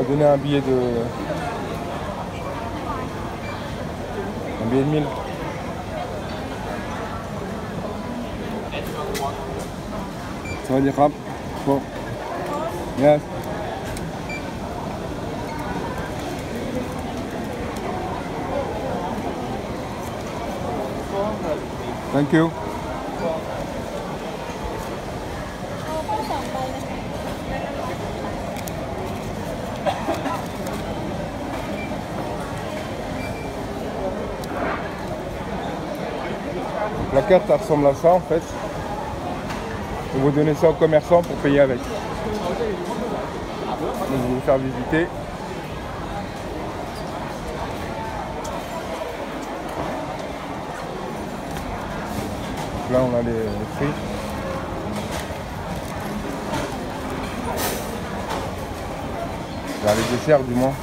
m'a donné un billet de. Un billet de 1000. Ça va dire rap Bon. Yes. Thank you. La carte ressemble à ça en fait. Et vous donnez ça au commerçant pour payer avec. Donc je vais vous faire visiter. Là on a les, les prix. Là, les desserts du moins.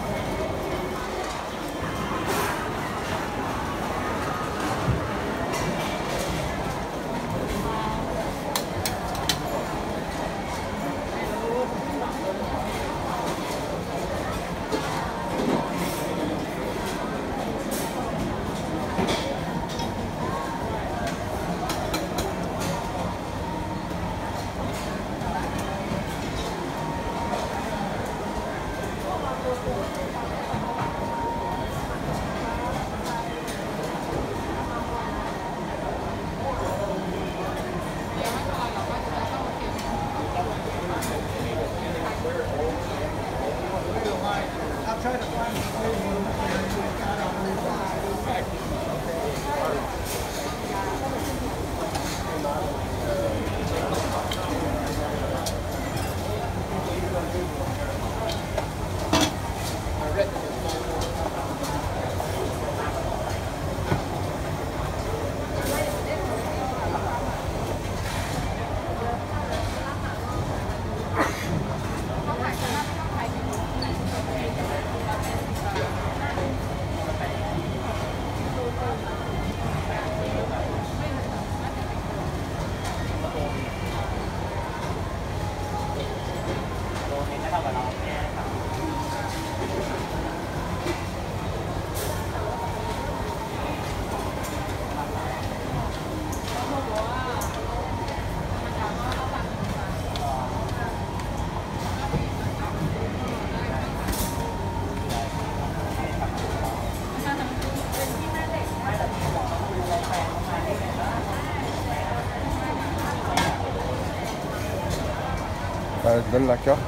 Euh, je donne la carte,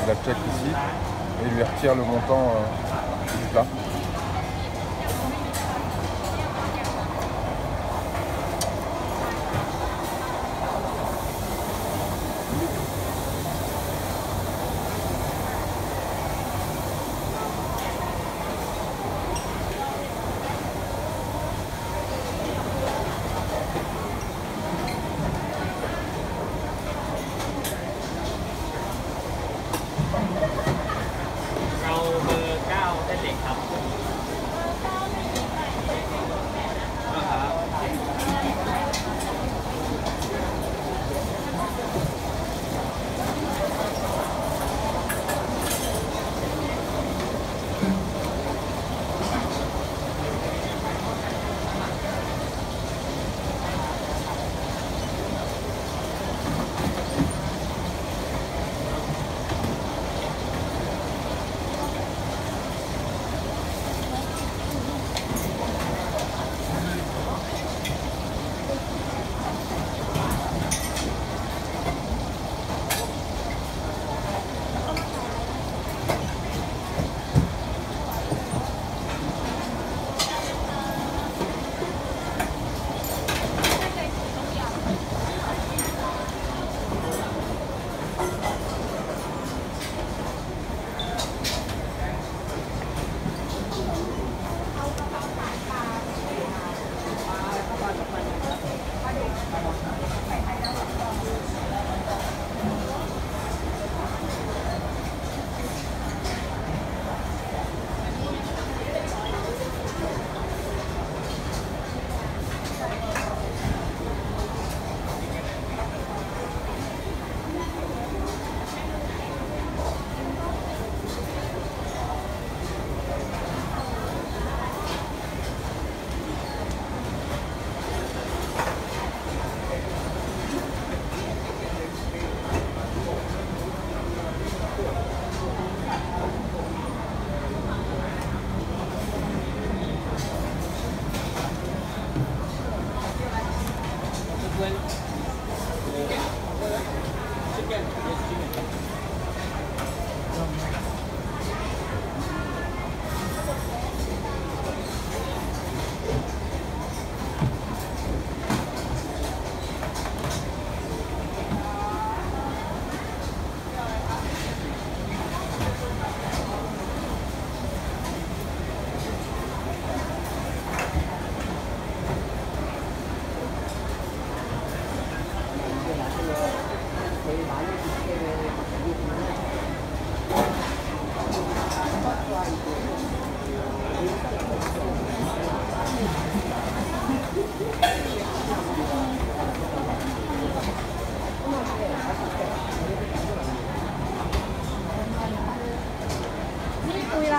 je la check ici et il lui retire le montant euh, du plat.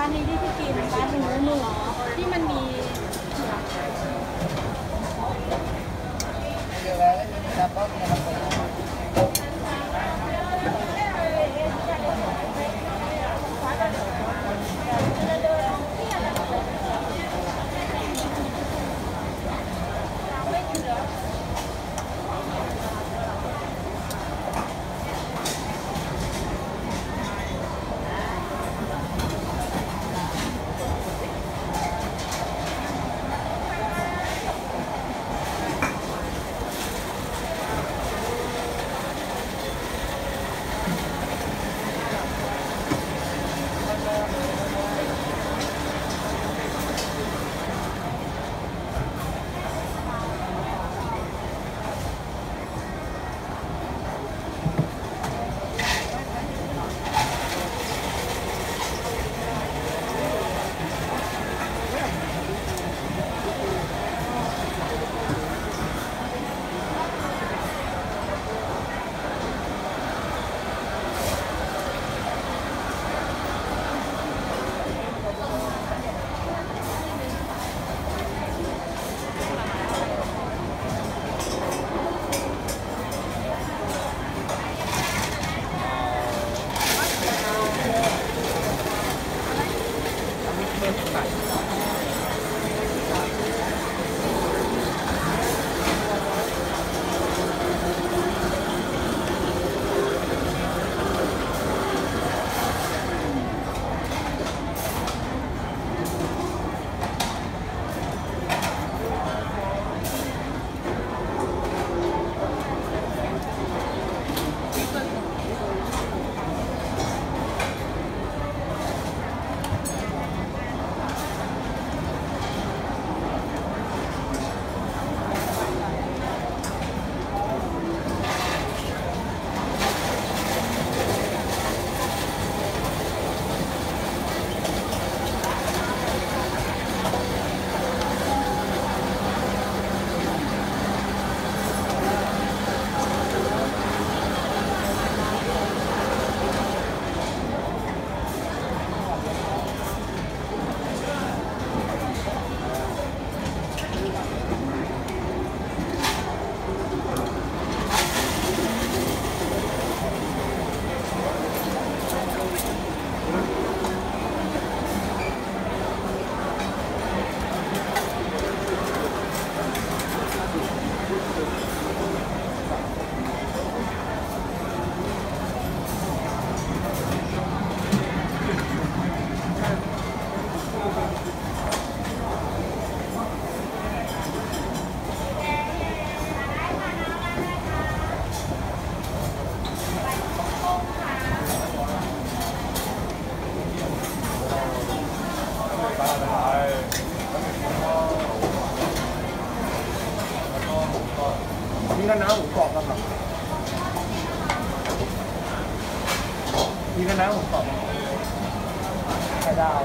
านนี้ที่พี่กินร้านหนูหนูที่มันมีเดี๋ยวแล้วจะป้อน นะน้าหมูกรอบนะครับ มีคณะหมูกรอบไข่ดาว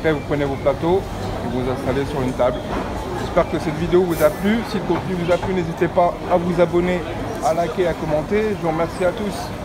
après, vous prenez vos plateaux et vous vous installez sur une table. J'espère que cette vidéo vous a plu. Si le contenu vous a plu, n'hésitez pas à vous abonner, à liker, à commenter. Je vous remercie à tous.